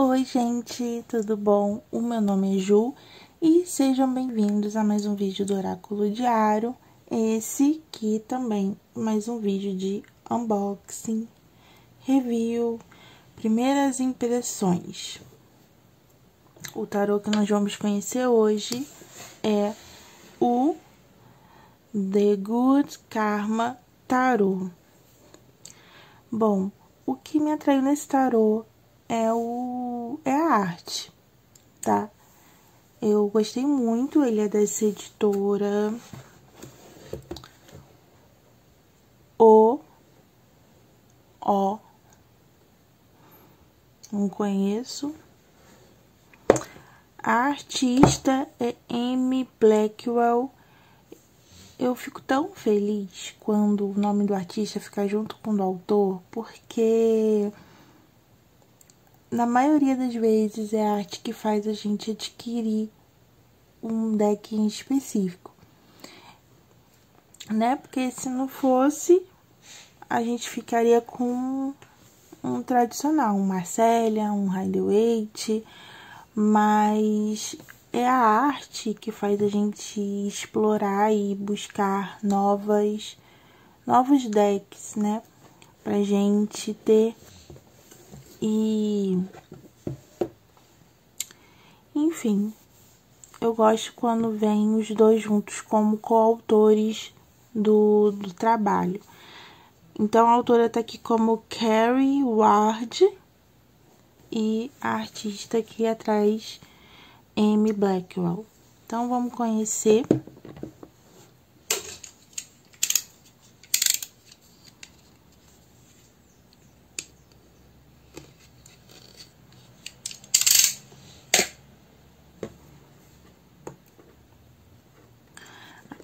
Oi, gente, tudo bom? O meu nome é Ju e sejam bem-vindos a mais um vídeo do Oráculo Diário. Esse aqui também, mais um vídeo de unboxing, review, primeiras impressões. O tarô que nós vamos conhecer hoje é o The Good Karma Tarot. Bom, o que me atraiu nesse tarô é, o, é a arte, tá? Eu gostei muito, ele é dessa editora O O não conheço. A artista é M. Blackwell eu fico tão feliz quando o nome do artista fica junto com o do autor, porque na maioria das vezes é a arte que faz a gente adquirir um deck em específico. Né? Porque se não fosse, a gente ficaria com um tradicional, um Marcella, um Rider-Waite, mas é a arte que faz a gente explorar e buscar novas novos decks, né? Pra gente ter e enfim, eu gosto quando vem os dois juntos como coautores do, do trabalho. Então a autora tá aqui como Carrie Ward e a artista aqui atrás M. Blackwell. Então, vamos conhecer.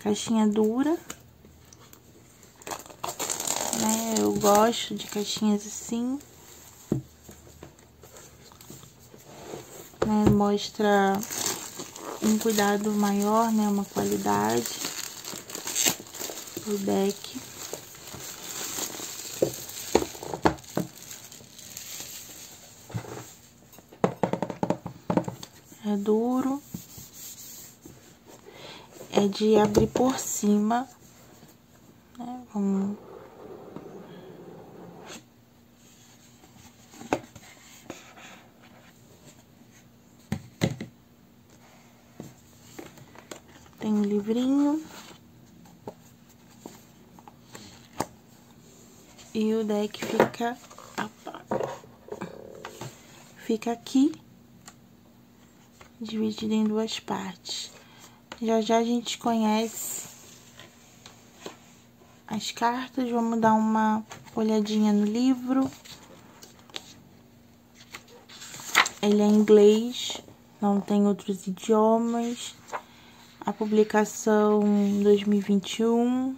Caixinha dura. Né? Eu gosto de caixinhas assim. né, mostra um cuidado maior, né, uma qualidade do deck. É duro. De abrir por cima, né, vamos Tem um livrinho. E o deck fica... Fica aqui. Dividido em duas partes. Já já a gente conhece as cartas. Vamos dar uma olhadinha no livro. Ele é em inglês, não tem outros idiomas a publicação 2021.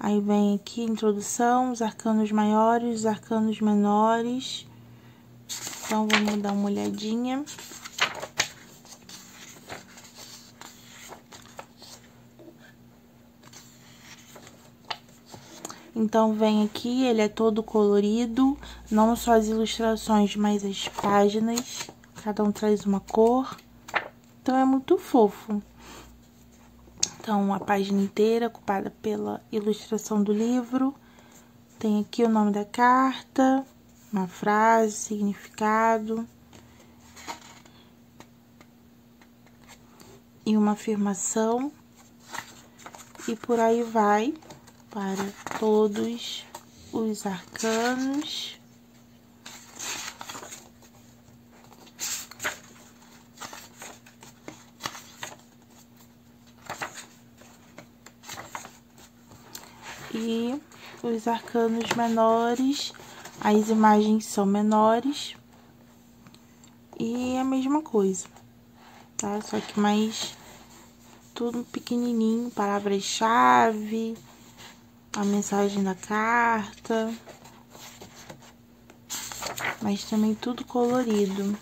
Aí vem aqui introdução, os arcanos maiores, os arcanos menores. Então vamos dar uma olhadinha. Então vem aqui, ele é todo colorido, não só as ilustrações, mas as páginas. Cada um traz uma cor. Então, é muito fofo. Então, a página inteira ocupada pela ilustração do livro. Tem aqui o nome da carta, uma frase, significado. E uma afirmação. E por aí vai para todos os arcanos. e os arcanos menores, as imagens são menores e a mesma coisa, tá? Só que mais tudo pequenininho, palavras-chave, a mensagem da carta, mas também tudo colorido.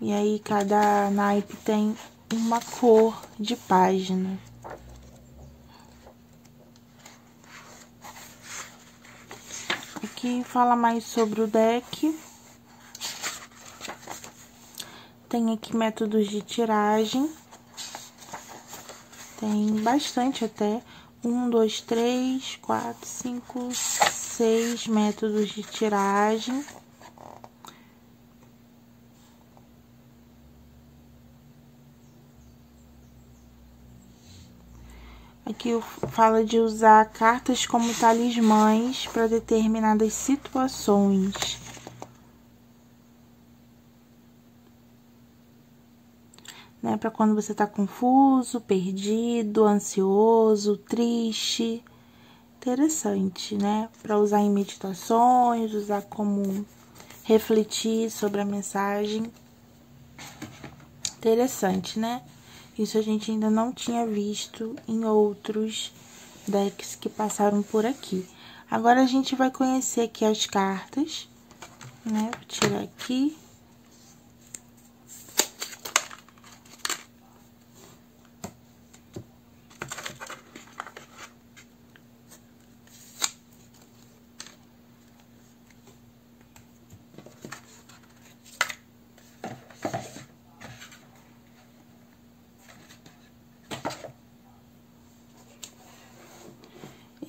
E aí cada naipe tem uma cor de página. Aqui fala mais sobre o deck. Tem aqui métodos de tiragem. Tem bastante até. Um, dois, três, quatro, cinco, seis métodos de tiragem. Aqui fala de usar cartas como talismãs para determinadas situações. Né, para quando você está confuso, perdido, ansioso, triste. Interessante, né? Para usar em meditações, usar como refletir sobre a mensagem. Interessante, né? Isso a gente ainda não tinha visto em outros decks que passaram por aqui. Agora a gente vai conhecer aqui as cartas, né? Vou tirar aqui.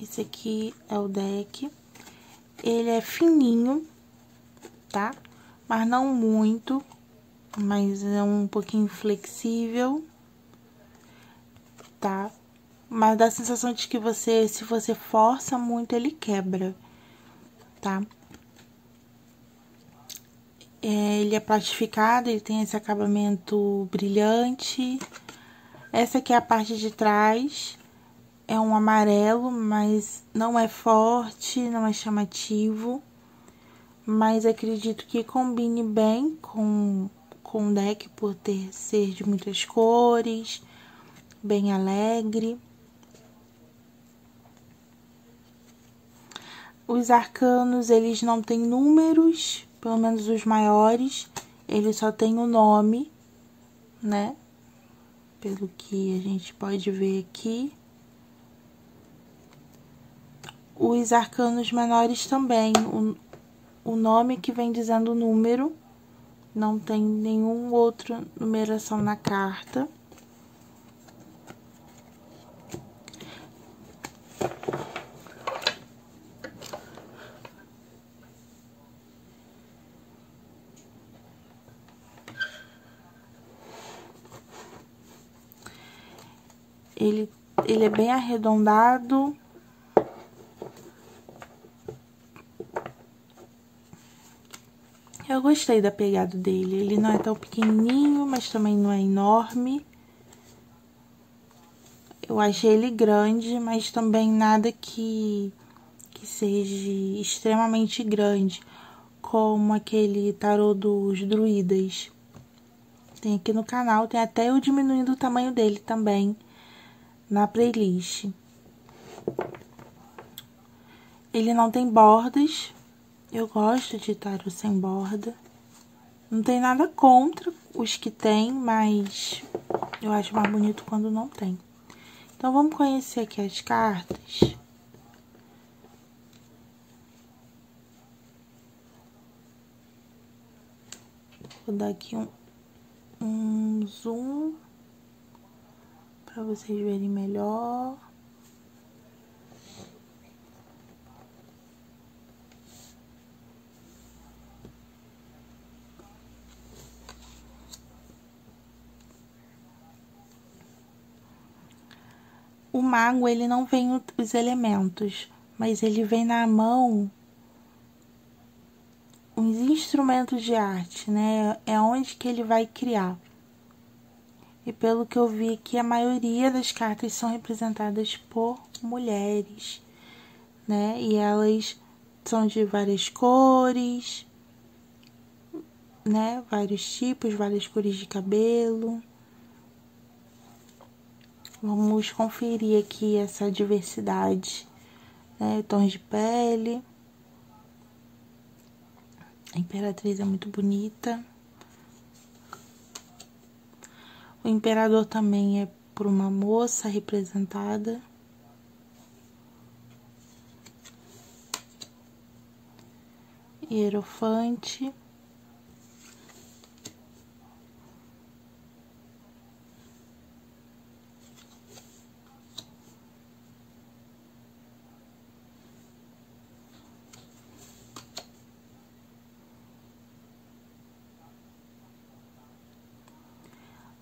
Esse aqui o deck. Ele é fininho, tá? Mas não muito, mas é um pouquinho flexível, tá? Mas dá a sensação de que você, se você força muito, ele quebra, tá? É, ele é plastificado, ele tem esse acabamento brilhante. Essa aqui é a parte de trás, é um amarelo, mas não é forte, não é chamativo. Mas acredito que combine bem com, com o deck por ter ser de muitas cores, bem alegre. Os arcanos, eles não têm números, pelo menos os maiores, eles só têm o nome, né? Pelo que a gente pode ver aqui. Os arcanos menores também, o, o nome que vem dizendo o número, não tem nenhum outra numeração na carta. Ele, ele é bem arredondado, Eu gostei da pegada dele. Ele não é tão pequenininho, mas também não é enorme. Eu achei ele grande, mas também nada que, que seja extremamente grande, como aquele tarô dos druidas. Tem aqui no canal, tem até eu diminuindo o tamanho dele também na playlist. Ele não tem bordas, eu gosto de tarô sem borda. Não tem nada contra os que tem, mas eu acho mais bonito quando não tem. Então, vamos conhecer aqui as cartas. Vou dar aqui um, um zoom para vocês verem melhor. Mago ele não vem os elementos, mas ele vem na mão os instrumentos de arte, né? É onde que ele vai criar. E pelo que eu vi aqui, a maioria das cartas são representadas por mulheres, né? E elas são de várias cores, né? Vários tipos, várias cores de cabelo. Vamos conferir aqui essa diversidade, né? Tons de pele. A imperatriz é muito bonita. O imperador também é por uma moça representada. Hierofante.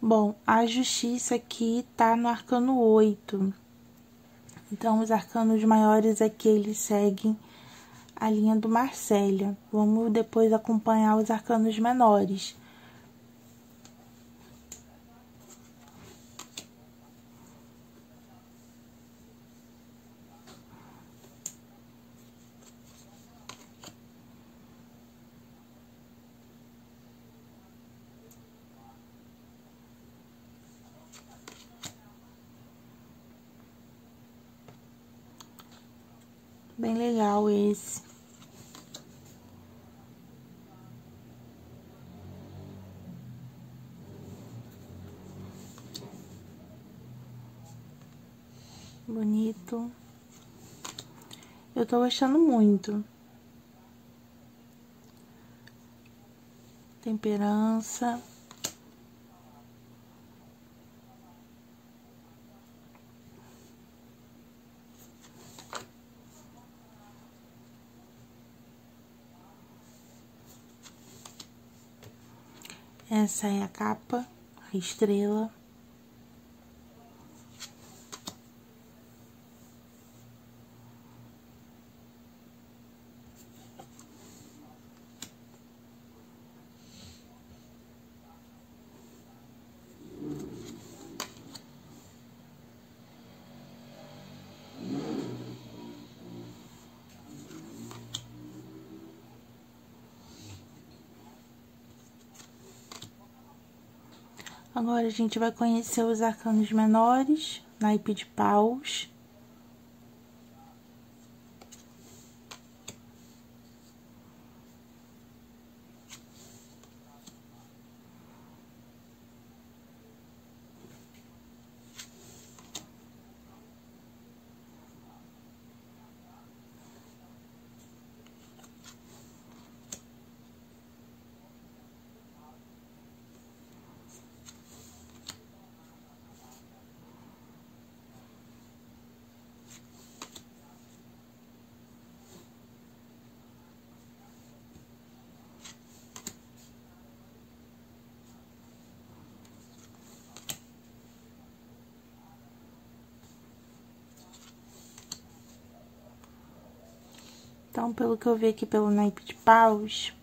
Bom, a justiça aqui tá no arcano 8. Então, os arcanos maiores aqui, eles seguem a linha do Marcélia. Vamos depois acompanhar os arcanos menores. Bem legal esse. Bonito. Eu tô gostando muito. Temperança. Essa é a capa, a estrela. Agora a gente vai conhecer os arcanos menores, naipe de paus. Então, pelo que eu vi aqui pelo naipe de paus,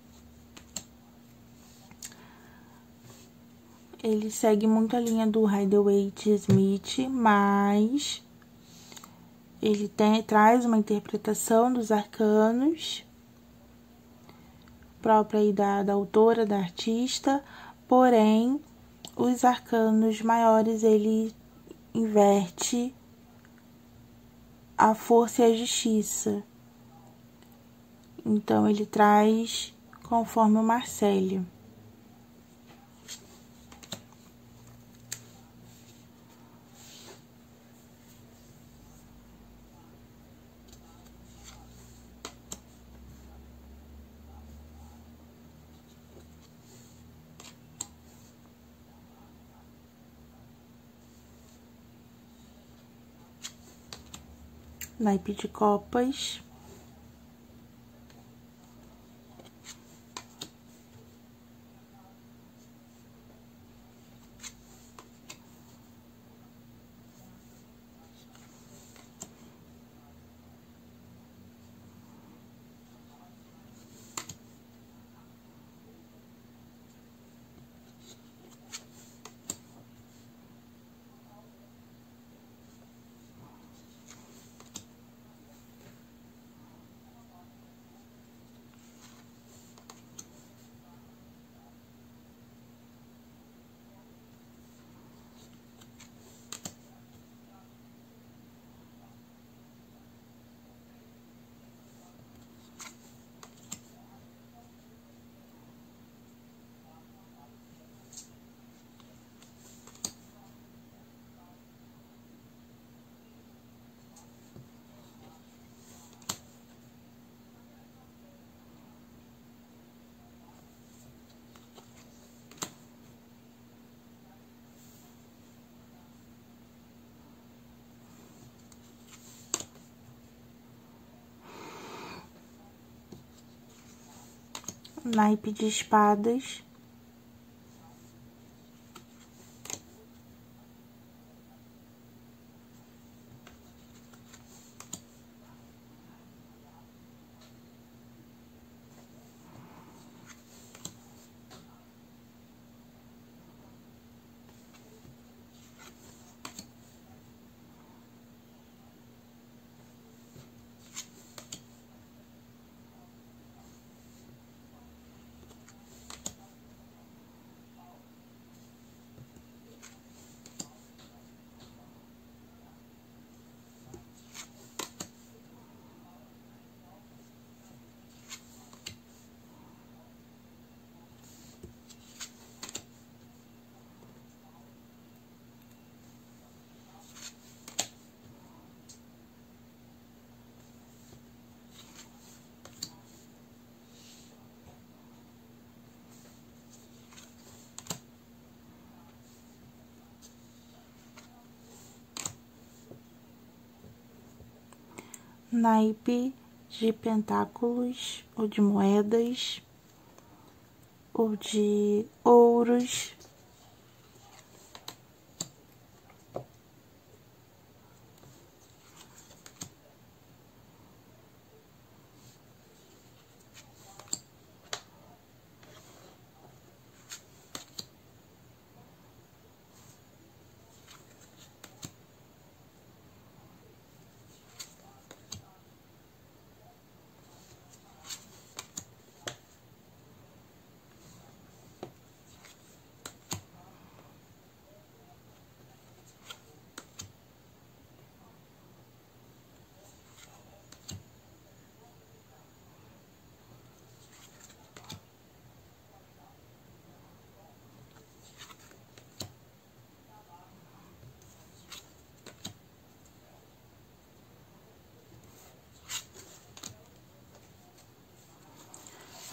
ele segue muito a linha do Rider-Waite Smith, mas ele tem, traz uma interpretação dos arcanos própria aí da, da autora, da artista, porém, os arcanos maiores ele inverte a força e a justiça. Então, ele traz conforme o Marcelo. naipe de copas. Naipe de espadas. Naipe de pentáculos ou de moedas ou de ouros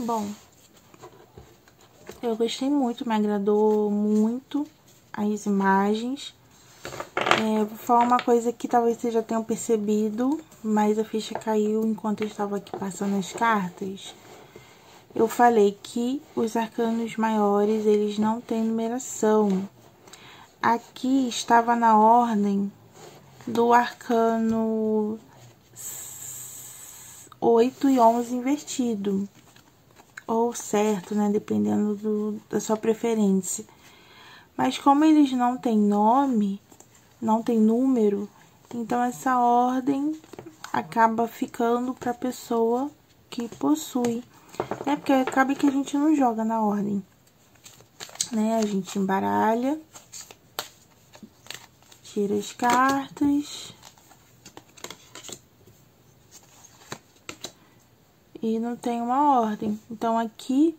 Bom, eu gostei muito, me agradou muito as imagens. É, vou falar uma coisa que talvez vocês já tenham percebido, mas a ficha caiu enquanto eu estava aqui passando as cartas. Eu falei que os arcanos maiores, eles não têm numeração. Aqui estava na ordem do arcano 8 e 11 invertido ou certo, né? Dependendo do, da sua preferência. Mas como eles não têm nome, não tem número, então essa ordem acaba ficando para a pessoa que possui. É porque acaba que a gente não joga na ordem. Né? A gente embaralha, tira as cartas. E não tem uma ordem. Então, aqui,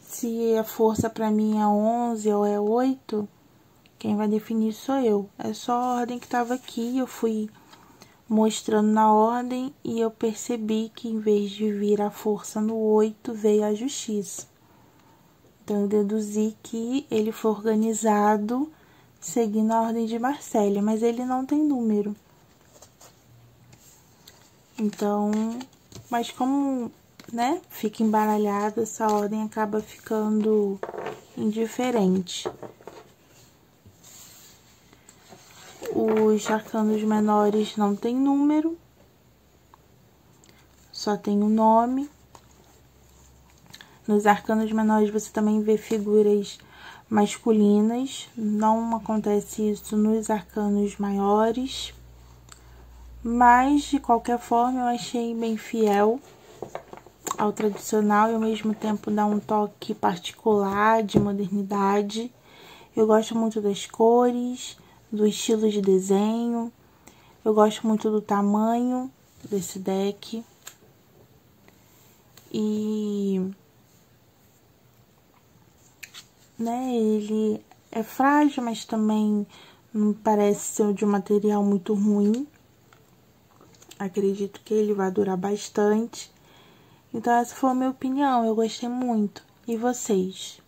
se a força para mim é 11 ou é 8, quem vai definir sou eu. É só a ordem que estava aqui, eu fui mostrando na ordem e eu percebi que em vez de vir a força no 8, veio a justiça. Então, eu deduzi que ele foi organizado seguindo a ordem de Marcélia, mas ele não tem número. Então, mas como, né, fica embaralhada, essa ordem acaba ficando indiferente. Os arcanos menores não tem número, só tem o um nome. Nos arcanos menores você também vê figuras masculinas, não acontece isso nos arcanos maiores. Mas, de qualquer forma, eu achei bem fiel ao tradicional e ao mesmo tempo dá um toque particular de modernidade. Eu gosto muito das cores, do estilo de desenho. Eu gosto muito do tamanho desse deck. E né, ele é frágil, mas também não parece ser de um material muito ruim. Acredito que ele vai durar bastante. Então, essa foi a minha opinião. Eu gostei muito. E vocês?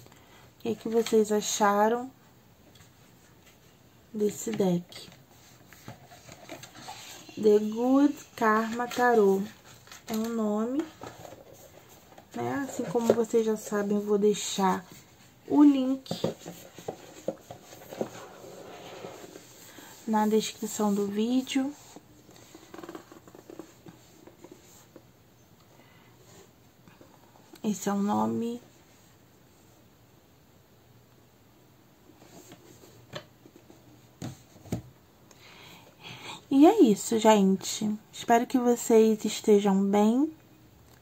O que, é que vocês acharam desse deck? The Good Karma Tarot é um nome. né? Assim como vocês já sabem, eu vou deixar o link na descrição do vídeo. Esse é o nome. E é isso, gente. Espero que vocês estejam bem.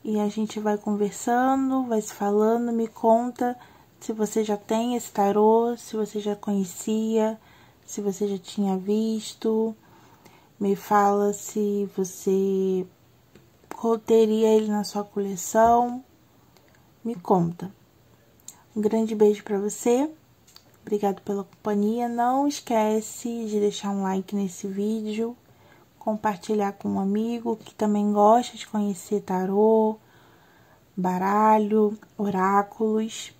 E a gente vai conversando, vai se falando, me conta se você já tem esse tarô, se você já conhecia, se você já tinha visto. Me fala se você teria ele na sua coleção. Me conta. Um grande beijo para você. Obrigado pela companhia. Não esquece de deixar um like nesse vídeo, compartilhar com um amigo que também gosta de conhecer tarô, baralho, oráculos.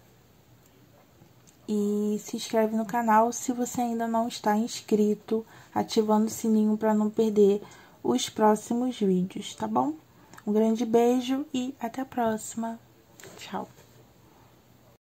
E se inscreve no canal se você ainda não está inscrito, ativando o sininho para não perder os próximos vídeos, tá bom? Um grande beijo e até a próxima. Ciao.